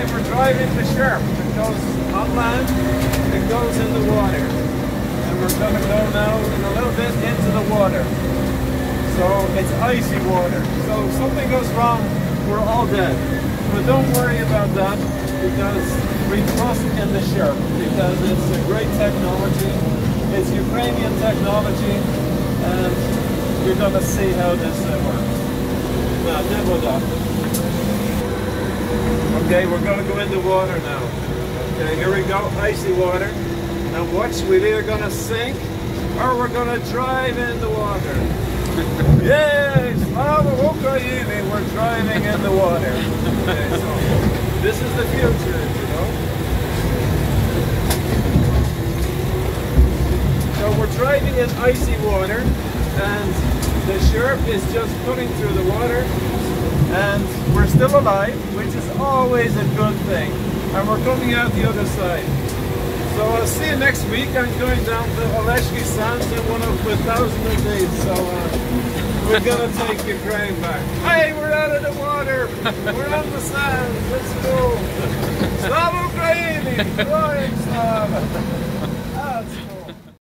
Okay, we're driving the SHERP. It goes on land, it goes in the water. And we're gonna go now in a little bit into the water. So it's icy water. So if something goes wrong, we're all dead. But don't worry about that because we trust in the SHERP because it's a great technology. It's Ukrainian technology and you're gonna see how this uh, works. Now, demo that. Okay, we're gonna go in the water now. Okay, here we go, icy water. Now watch, we're either gonna sink or we're gonna drive in the water. Ukraini, we're driving in the water. Okay, so this is the future, you know. So we're driving in icy water and the SHERP is just putting through the water and we're still alive, which is always a good thing. And we're coming out the other side. So I'll see you next week. I'm going down to Oleshki Sands in one of the thousand of days. So uh, we're gonna take Ukraine back. Hey, we're out of the water. We're on the sands. Let's go. Slava Ukraini! Slava!